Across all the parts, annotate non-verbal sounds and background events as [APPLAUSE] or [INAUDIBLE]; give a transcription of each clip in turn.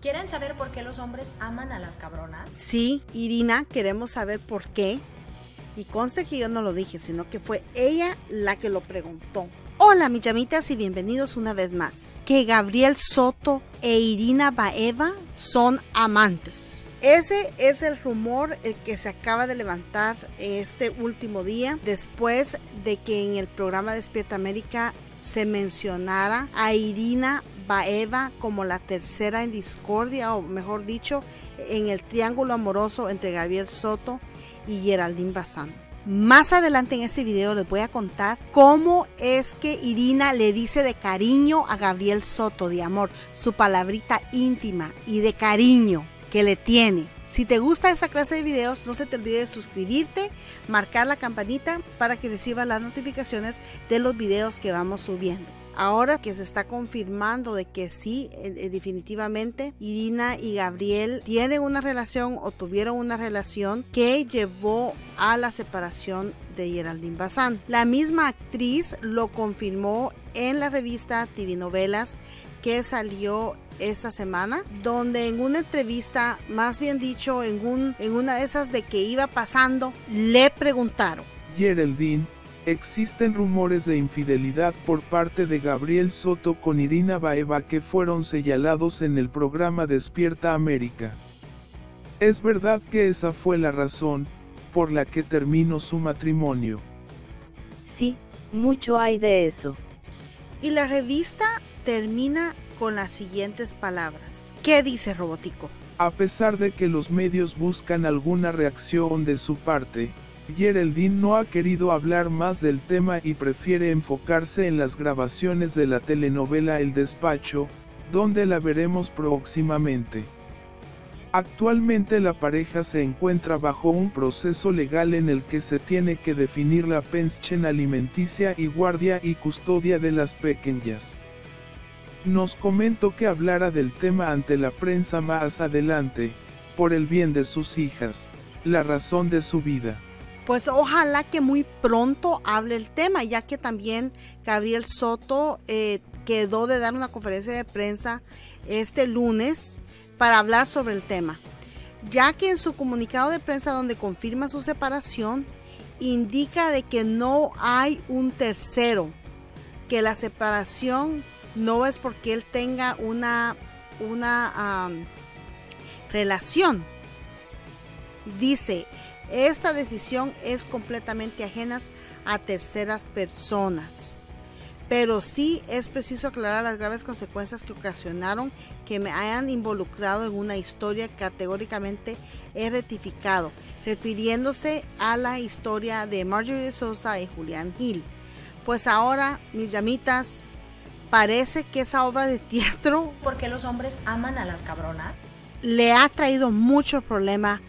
¿Quieren saber por qué los hombres aman a las cabronas? Sí, Irina, queremos saber por qué. Y conste que yo no lo dije, sino que fue ella la que lo preguntó. Hola, mis llamitas, y bienvenidos una vez más. Que Gabriel Soto e Irina Baeva son amantes. Ese es el rumor el que se acaba de levantar este último día después de que en el programa Despierta América se mencionara a Irina Baeva como la tercera en discordia, o mejor dicho, en el triángulo amoroso entre Gabriel Soto y Geraldine Bazán. Más adelante en este video les voy a contar cómo es que Irina le dice de cariño a Gabriel Soto, de amor, su palabrita íntima y de cariño que le tiene. Si te gusta esa clase de videos, no se te olvide de suscribirte, marcar la campanita para que recibas las notificaciones de los videos que vamos subiendo. Ahora que se está confirmando de que sí, eh, eh, definitivamente Irina y Gabriel tienen una relación o tuvieron una relación que llevó a la separación de Geraldine Bazán. La misma actriz lo confirmó en la revista TV Novelas que salió esta semana, donde en una entrevista, más bien dicho, en, un, en una de esas de que iba pasando, le preguntaron. Geraldine, existen rumores de infidelidad por parte de Gabriel Soto con Irina Baeva que fueron señalados en el programa Despierta América. Es verdad que esa fue la razón, por la que terminó su matrimonio. Sí, mucho hay de eso. Y la revista termina con las siguientes palabras. ¿Qué dice Robotico? A pesar de que los medios buscan alguna reacción de su parte, Geraldine no ha querido hablar más del tema y prefiere enfocarse en las grabaciones de la telenovela El Despacho, donde la veremos próximamente. Actualmente la pareja se encuentra bajo un proceso legal en el que se tiene que definir la pensión alimenticia y guardia y custodia de las pequeñas. Nos comentó que hablara del tema ante la prensa más adelante, por el bien de sus hijas, la razón de su vida. Pues ojalá que muy pronto hable el tema, ya que también Gabriel Soto eh, quedó de dar una conferencia de prensa este lunes para hablar sobre el tema, ya que en su comunicado de prensa donde confirma su separación, indica de que no hay un tercero, que la separación no es porque él tenga una, una relación. Dice, esta decisión es completamente ajena a terceras personas. Pero sí es preciso aclarar las graves consecuencias que ocasionaron que me hayan involucrado en una historia categóricamente he rectificado, refiriéndose a la historia de Marjorie Sosa y Julián Hill. Pues ahora, mis llamitas, parece que esa obra de teatro... ¿Por los hombres aman a las cabronas? Le ha traído mucho problema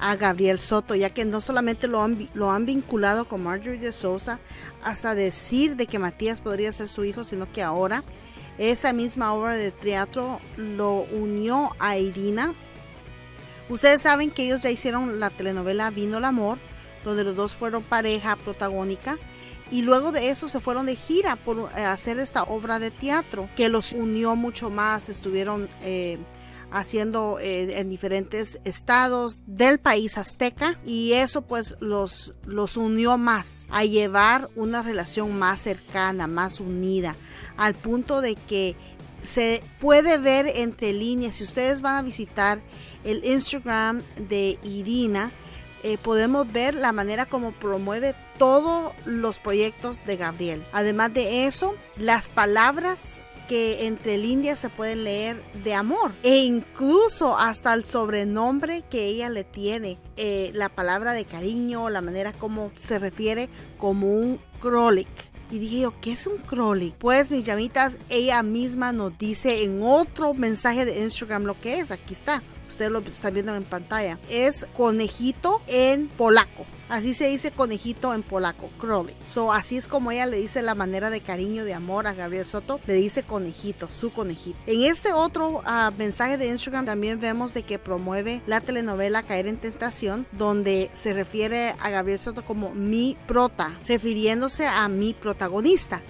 a Gabriel Soto, ya que no solamente lo han, lo han vinculado con Marjorie de Sousa, hasta decir de que Matías podría ser su hijo, sino que ahora esa misma obra de teatro lo unió a Irina. Ustedes saben que ellos ya hicieron la telenovela Vino el Amor, donde los dos fueron pareja protagónica y luego de eso se fueron de gira por eh, hacer esta obra de teatro que los unió mucho más, estuvieron eh, haciendo eh, en diferentes estados del país azteca y eso pues los, los unió más a llevar una relación más cercana, más unida, al punto de que se puede ver entre líneas, si ustedes van a visitar el Instagram de Irina, eh, podemos ver la manera como promueve todos los proyectos de Gabriel. Además de eso, las palabras que entre líneas se pueden leer de amor e incluso hasta el sobrenombre que ella le tiene, eh, la palabra de cariño, la manera como se refiere como un Krolik. Y dije yo, ¿qué es un Krolik? Pues mis llamitas, ella misma nos dice en otro mensaje de Instagram lo que es. Aquí está. Usted lo está viendo en pantalla. Es conejito en polaco. Así se dice conejito en polaco, Crowley. So, así es como ella le dice la manera de cariño, de amor a Gabriel Soto. Le dice conejito, su conejito. En este otro ah, mensaje de Instagram también vemos de que promueve la telenovela Caer en Tentación, donde se refiere a Gabriel Soto como mi prota, refiriéndose a mi protagonista.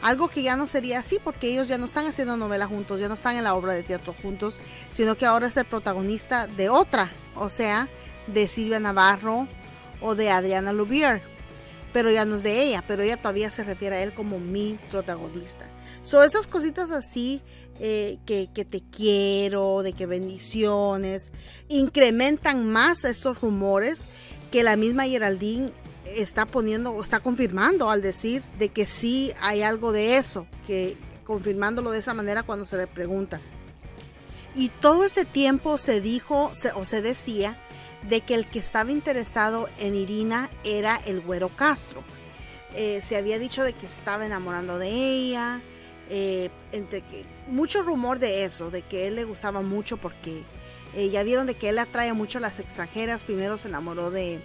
Algo que ya no sería así porque ellos ya no están haciendo novela juntos, ya no están en la obra de teatro juntos, sino que ahora es el protagonista de otra, o sea, de Silvia Navarro o de Adriana Lubier. Pero ya no es de ella, pero ella todavía se refiere a él como mi protagonista. Son esas cositas así eh, que, que, te quiero, de que bendiciones, incrementan más estos rumores que la misma Geraldine está poniendo, está confirmando al decir de que sí hay algo de eso, que confirmándolo de esa manera cuando se le pregunta. Y todo ese tiempo se dijo o se decía de que el que estaba interesado en Irina era el güero Castro. Eh, se había dicho de que estaba enamorando de ella, eh, entre que mucho rumor de eso, de que él le gustaba mucho porque eh, ya vieron de que él atrae mucho a las extranjeras. Primero se enamoró de,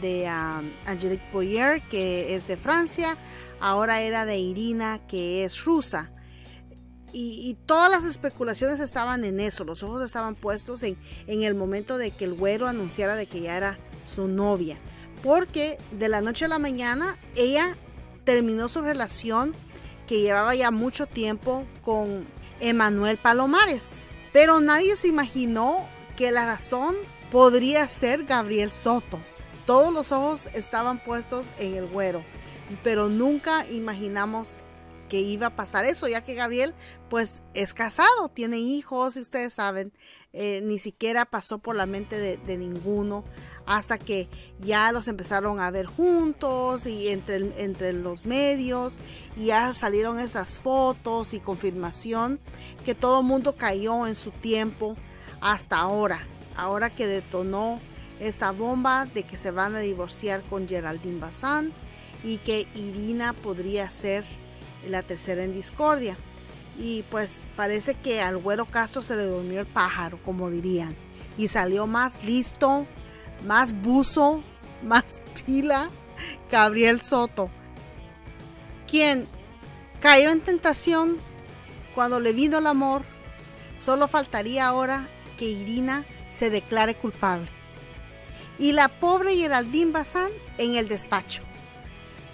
de um, Angelique Boyer, que es de Francia, ahora era de Irina, que es rusa. Y, todas las especulaciones estaban en eso, los ojos estaban puestos en, en el momento de que el güero anunciara de que ya era su novia. Porque de la noche a la mañana ella terminó su relación que llevaba ya mucho tiempo con Emanuel Palomares. Pero nadie se imaginó que la razón podría ser Gabriel Soto. Todos los ojos estaban puestos en el güero, pero nunca imaginamos que iba a pasar eso, ya que Gabriel pues es casado, tiene hijos y ustedes saben, eh, ni siquiera pasó por la mente de, ninguno hasta que ya los empezaron a ver juntos y entre, entre los medios y ya salieron esas fotos y confirmación que todo el mundo cayó en su tiempo hasta ahora, ahora que detonó esta bomba de que se van a divorciar con Geraldine Bazán y que Irina podría ser la tercera en discordia. Y pues parece que al güero Castro se le durmió el pájaro, como dirían, y salió más listo, más buzo, [LAUGHS] más pila, Gabriel Soto, quien cayó en tentación cuando le vino el amor. Solo faltaría ahora que Irina se declare culpable y la pobre Geraldine Bazán en el despacho,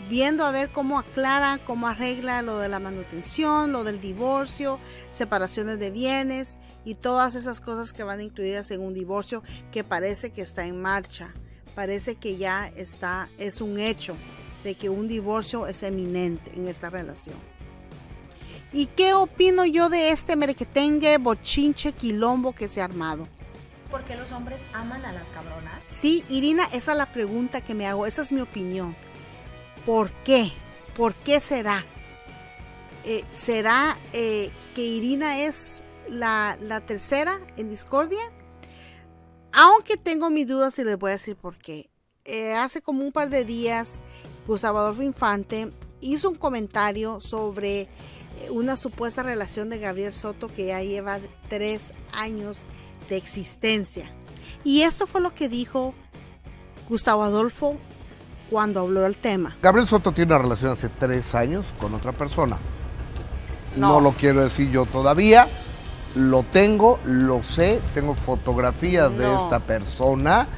viendo a ver cómo aclara, cómo arregla lo de la manutención, lo del divorcio, separaciones de bienes y todas esas cosas que van incluidas en un divorcio que parece que está en marcha, parece que ya está, es un hecho de que un divorcio es eminente en esta relación. ¿Y qué opino yo de este merquetengue, bochinche, quilombo que se ha armado? ¿Por qué los hombres aman a las cabronas? Sí, Irina, esa es la pregunta que me hago, esa es mi opinión. ¿Por qué? ¿Por qué será? Eh, ¿Será eh, que Irina es la, tercera en discordia? Aunque tengo mis dudas y les voy a decir por qué. Eh, hace como un par de días, Gustavo Adolfo Infante hizo un comentario sobre una supuesta relación de Gabriel Soto que ya lleva tres años de existencia. Y esto fue lo que dijo Gustavo Adolfo cuando habló del tema. Gabriel Soto tiene una relación hace tres años con otra persona. No, lo quiero decir yo todavía. Lo tengo, lo sé, tengo fotografías de esta persona,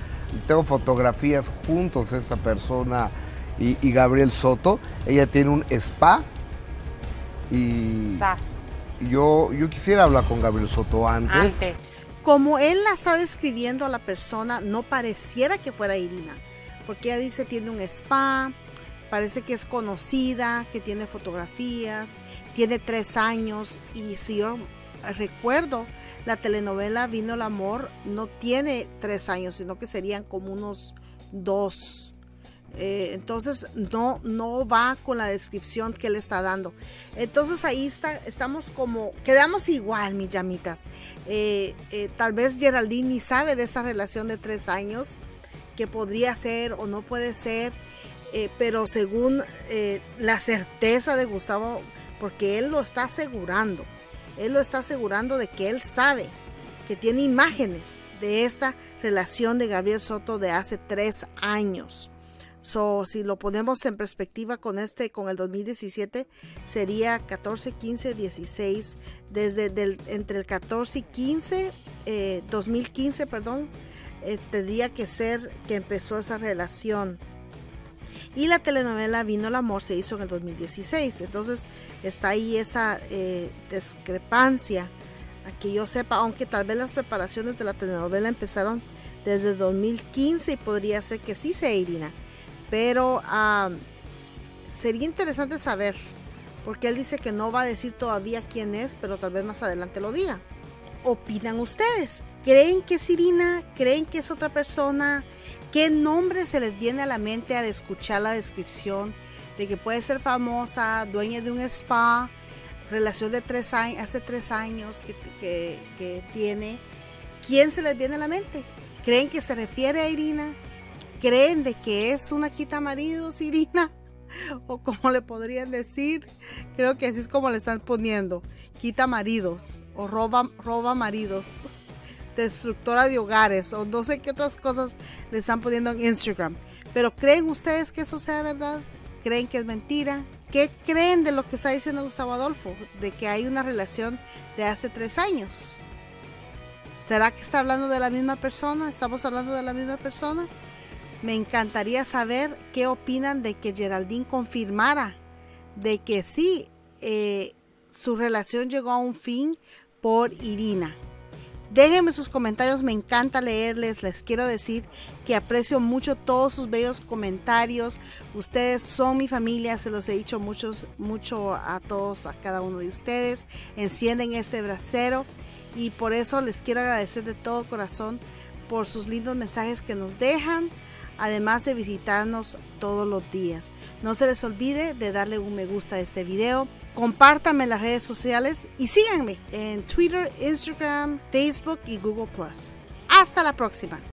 tengo fotografías juntos de esta persona y, Gabriel Soto. Ella tiene un spa y yo, yo quisiera hablar con Gabriel Soto antes. antes como él la está describiendo a la persona, no pareciera que fuera Irina, porque ella dice tiene un spa, parece que es conocida, que tiene fotografías, tiene tres años y si yo recuerdo, la telenovela Vino el Amor no tiene tres años, sino que serían como unos dos. Eh, entonces no, no va con la descripción que él está dando. Entonces ahí está, estamos como, quedamos igual, mis llamitas. Eh, eh, tal vez Geraldine ni sabe de esa relación de tres años, que podría ser o no puede ser, pero según la certeza de Gustavo, porque él lo está asegurando, él lo está asegurando de que él sabe que tiene imágenes de esta relación de Gabriel Soto de hace tres años. So, si lo ponemos en perspectiva con este, con el 2017, sería 14, 15, 16. Desde del, entre el 14 y 15, 2015, eh, perdón, eh, tendría que ser que empezó esa relación. Y la telenovela Vino el Amor se hizo en el 2016. Entonces está ahí esa eh, discrepancia. A que yo sepa, aunque tal vez las preparaciones de la telenovela empezaron desde 2015 y podría ser que sí sea Irina. Pero ah, sería interesante saber, porque él dice que no va a decir todavía quién es, pero tal vez más adelante lo diga. ¿Opinan ustedes? ¿Creen que es Irina? ¿Creen que es otra persona? ¿Qué nombre se les viene a la mente al escuchar la descripción de que puede ser famosa, dueña de un spa, relación de tres años, hace tres años que, que tiene? ¿Quién se les viene a la mente? ¿Creen que se refiere a Irina? ¿Creen de que es una quita maridos, Irina? [LAUGHS] O como le podrían decir, creo que así es como le están poniendo, quita maridos o roba, roba maridos [LAUGHS] destructora de hogares o no sé qué otras cosas le están poniendo en Instagram. Pero ¿creen ustedes que eso sea verdad? ¿Creen que es mentira? ¿Qué creen de lo que está diciendo Gustavo Adolfo? De que hay una relación de hace tres años. ¿Será que está hablando de la misma persona? ¿Estamos hablando de la misma persona? Me encantaría saber qué opinan de que Geraldine confirmara de que sí, eh, su relación llegó a un fin por Irina. Déjenme sus comentarios, me encanta leerles. Les quiero decir que aprecio mucho todos sus bellos comentarios. Ustedes son mi familia, se los he dicho muchos, mucho a todos, a cada uno de ustedes. Encienden este brasero y por eso les quiero agradecer de todo corazón por sus lindos mensajes que nos dejan, además de visitarnos todos los días. No se les olvide de darle un me gusta a este video Compártanme en las redes sociales y síganme en Twitter, Instagram, Facebook y Google Hasta la próxima.